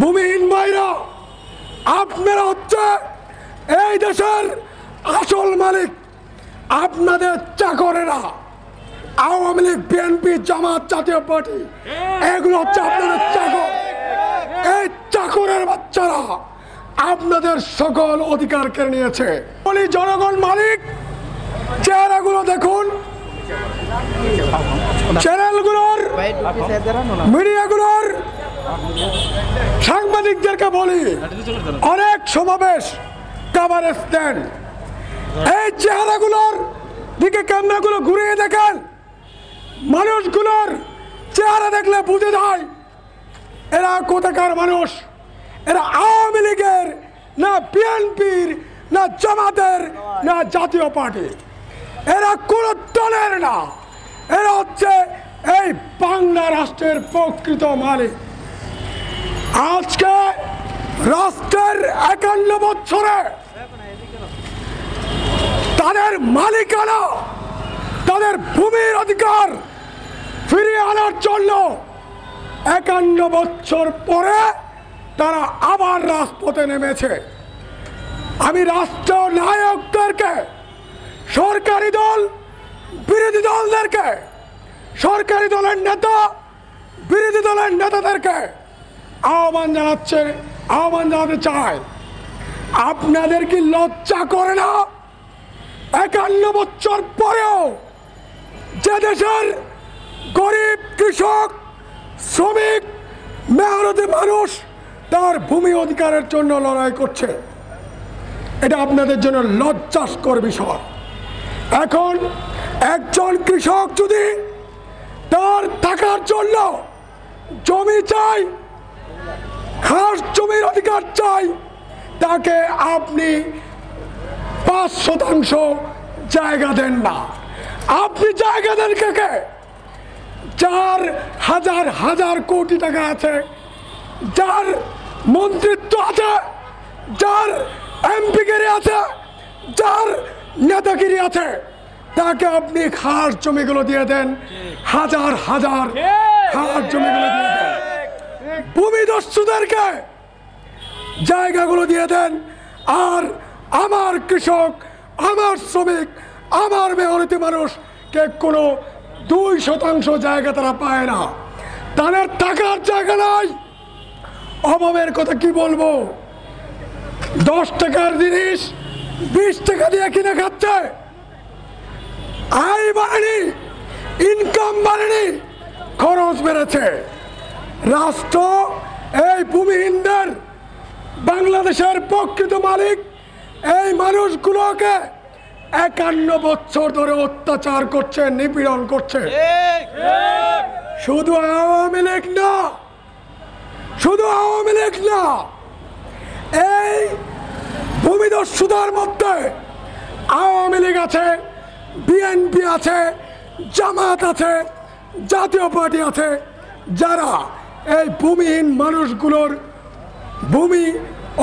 ভূমিহীন ভাইরা আপনারা হচ্ছে এই দেশের আসল মালিক, আপনাদের চাকরেরা, আওয়ামী লীগ বিএনপি জামাত, জাতীয় পার্টি, এগুলো হচ্ছে আপনাদের চাকর। এই চাকরের বাচ্চারা আপনাদের সকল অধিকার কেড়ে নিয়েছে। বলি, জনগণ মালিক, চেহারাগুলো দেখুন। চ্যানেলগুলোর, মিডিয়াগুলোর সাংবাদিকদেরকে বলি, অনেক সমাবেশ কাভারেজ দেন এই চেহারাগুলোর দিকে ক্যামেরাগুলো ঘুরিয়ে দেখেন। মানুষগুলোর চেহারা দেখলে বুঝে যায়, এরা কোথাকার মানুষ? এরা আওয়ামী লীগের না বিএনপির, না জামাতের, না জাতীয় পার্টির এরা কোন দলের না। এরা হচ্ছে এই বাংলা রাষ্ট্রের প্রকৃত মালিক। আজকে রাষ্ট্রের একান্ন বছরে তাদের মালিকানা, তাদের ভূমির অধিকার ফিরিয়ে আনার জন্য একান্ন বছর পরে তারা আবার রাজপথে নেমেছে। আমি রাষ্ট্র নায়কদেরকে সরকারি দল, বিরোধী দলদেরকে, সরকারি দলের নেতা, বিরোধী দলের নেতাদেরকে আহ্বান জানাচ্ছে আহ্বান জানাতে চায় আপনাদের কি লজ্জা করে না? একান্ন বছর পরেও যে দেশের গরিব কৃষক, শ্রমিক, মেহনতি মানুষ তার ভূমি অধিকারের জন্য লড়াই করছে। এটা আপনাদের জন্য লজ্জাস্কর বিষয়। এখন একজন কৃষক যদি তার থাকার জন্য জমি চাই খাস জমির অধিকার চাই। তাকে আপনি পাঁচ শতাংশ জায়গা দেন না। আপনি জায়গা দেন কাকে যার হাজার হাজার কোটি টাকা আছে যার মন্ত্রিত্ব আছে যার এমপিগিরি আছে যার নেতাগিরি আছে তাকে আপনি খাস জমিগুলো দিয়ে দেন। হাজার হাজার খাস জমিগুলো দিয়ে দেন। ভূমিদস্যুদেরকে জায়গাগুলো দিয়ে দেন। আর আমার কৃষক, আমার শ্রমিক, আমার মেহনতি মানুষকে কোনো দুই শতাংশ জায়গা তারা পায় না। তাদের থাকার জায়গা নাই। অভাবের কথা কি বলব? দশ টাকার জিনিস বিশ টাকা দিয়ে কিনে খাচ্ছে। আয় বাড়েনি ইনকাম বাড়েনি, খরচ বেড়েছে। রাষ্ট্র এই ভূমিহীনদের বাংলাদেশের প্রকৃত মালিক, এই মানুষগুলোকে একান্ন বছর ধরে অত্যাচার করছে, নিপীড়ন করছে। শুধু আওয়ামী লীগ না, শুধু আওয়ামী লীগ না, এই ভূমিদস্যুদের মধ্যে আওয়ামী লীগ আছে, বিএনপি আছে, জামাত আছে, জাতীয় পার্টি আছে, যারা এই ভূমিহীন মানুষগুলোর ভূমি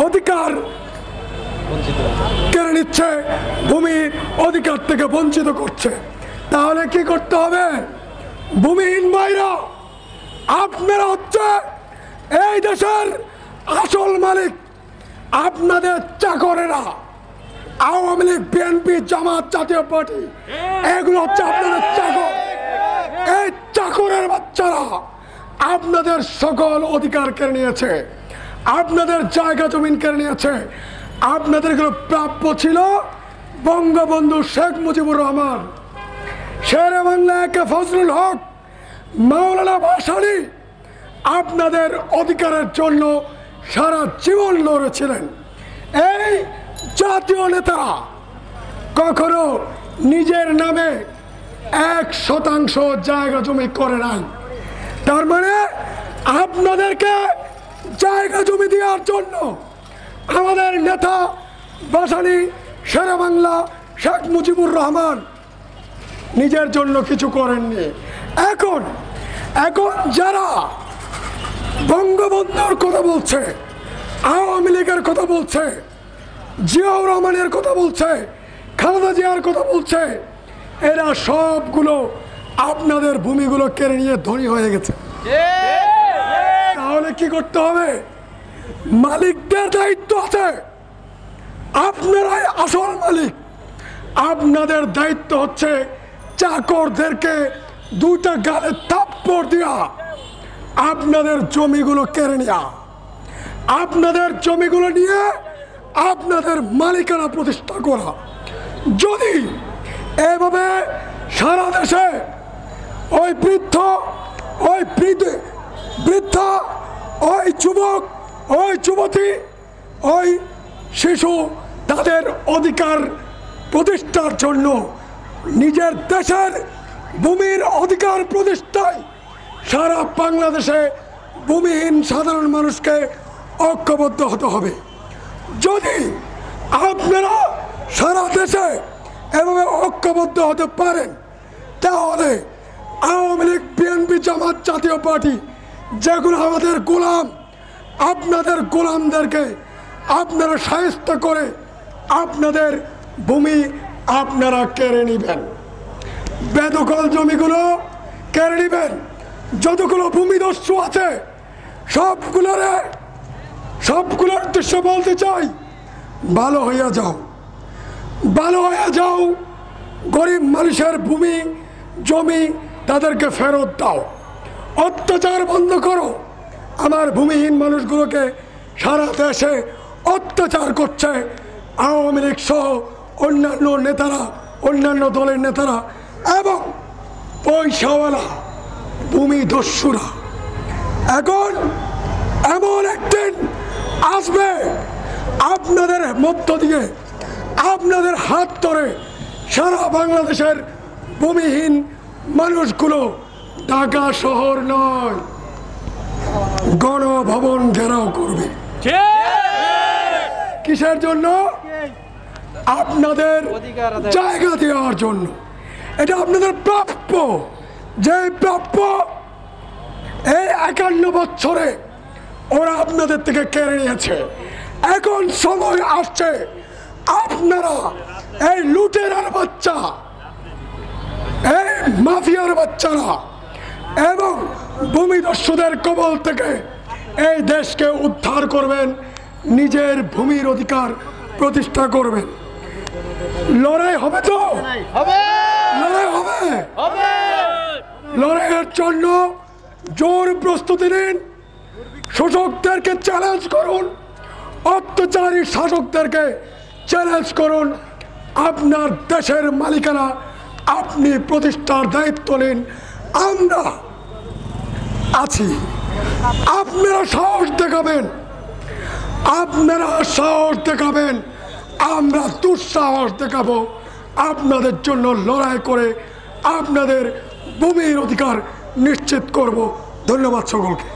অধিকার কেড়ে নিচ্ছে ভূমি অধিকার থেকে বঞ্চিত করছে। তাহলে কি করতে হবে? ভূমিহীন ভাইরা আপনারা হচ্ছে এই দেশের আসল মালিক, আপনাদের চাকরেরা। আওয়ামী লীগ, বিএনপি, জামাত, জাতীয় পার্টি, এগুলো হচ্ছে আপনাদের চাকর। এই চাকরের বাচ্চারা আপনাদের সকল অধিকার কেড়ে নিয়েছে। আপনাদের জায়গা জমিন কেড়ে নিয়েছে। আপনাদের এগুলো প্রাপ্য ছিল বঙ্গবন্ধু শেখ মুজিবুর রহমান। শেরে বাংলা একে ফজলুল হক, মাওলানা ভাসানি আপনাদের অধিকারের জন্য সারা জীবন লড়েছিলেন। এই জাতীয় নেতারা কখনো নিজের নামে এক শতাংশ জায়গা জমি করে নাই। তার মানে আপনাদেরকে জায়গা জমি দেওয়ার জন্য আমাদের নেতা বাসানি শেরে বাংলা শেখ মুজিবুর রহমান নিজের জন্য কিছু করেননি। এখন এখন যারা বঙ্গবন্ধুর কথা বলছে, আওয়ামী লীগের কথা বলছে, জিয়াউর রহমানের কথা বলছে, খালেদা জিয়ার কথা বলছে, এরা সবগুলো আপনাদের ভূমিগুলো কেড়ে নিয়ে ধনী হয়ে গেছে। তাহলে কি করতে হবে? মালিকদের দায়িত্ব আছে। আপনারাই আসল মালিক। আপনাদের দায়িত্ব হচ্ছে চাকরদেরকে দুইটা গালে থাপ্পড় দেওয়া আপনাদের জমিগুলো কেড়ে নেওয়া আপনাদের জমিগুলো নিয়ে আপনাদের মালিকানা প্রতিষ্ঠা করা। যদি এভাবে সারা দেশে বৃদ্ধ, ওই বৃদ্ধ ওই যুবক, ওই যুবতী, ওই শিশু, তাদের অধিকার প্রতিষ্ঠার জন্য নিজের দেশের ভূমির অধিকার প্রতিষ্ঠায় সারা বাংলাদেশে ভূমিহীন সাধারণ মানুষকে ঐক্যবদ্ধ হতে হবে। যদি আপনারা সারা দেশে এভাবে ঐক্যবদ্ধ হতে পারেন, তাহলে আওয়ামী লীগ বিএনপি জামাত জাতীয় পার্টি, যেগুলো আমাদের গোলাম, আপনাদের গোলামদেরকে আপনারা সাহিত্য করে আপনাদের ভূমি আপনারা কেড়ে নেবেন। বেদখল জমিগুলো কেড়ে নেবেন। যতগুলো ভূমিদস্যু আছে, সবগুলোরে, সবগুলোর দৃশ্য বলতে চাই, ভালো হইয়া যাও। ভালো হয়ে যাও, গরিব মানুষের ভূমি, জমি তাদেরকে ফেরত দাও। অত্যাচার বন্ধ করো। আমার ভূমিহীন মানুষগুলোকে সারা দেশে অত্যাচার করছে। আওয়ামী লীগ সহ অন্যান্য নেতারা, অন্যান্য দলের নেতারা এবং পয়সাওয়ালা, ভূমি দস্যুরা। এখন এমন একদিন আসবে, আপনাদের মধ্য দিয়ে, আপনাদের হাত ধরে সারা বাংলাদেশের ভূমিহীন মানুষগুলো ঢাকা শহর নয়, গণভবন ঘেরাও করবে। কিসের জন্য? আপনাদের জায়গা দেওয়ার জন্য। এটা আপনাদের প্রাপ্য। যে প্রাপ্য, এই একান্ন বছরে ওরা আপনাদের থেকে কেড়ে নিয়েছে। এখন সময় আসছে, আপনারা এই লুটেরার বাচ্চা এই মাফিয়ার বাচ্চারা এবং ভূমিদস্যুদের কবল থেকে এই দেশকে উদ্ধার করবেন নিজের ভূমির অধিকার প্রতিষ্ঠা করবেন। লড়াই হবে তো? লড়াই হবে? লড়াইয়ের জন্য জোর প্রস্তুতি নিন। শোষকদেরকে চ্যালেঞ্জ করুন। অত্যাচারী শাসকদেরকে চ্যালেঞ্জ করুন। আপনার দেশের মালিকানা আপনি প্রতিষ্ঠার দায়িত্ব নিন। আমরা আছি। আপনারা সাহস দেখাবেন। আপনারা সাহস দেখাবেন। আমরা দুঃসাহস দেখাবো। আপনাদের জন্য লড়াই করে আপনাদের ভূমির অধিকার নিশ্চিত করব। ধন্যবাদ সকলকে।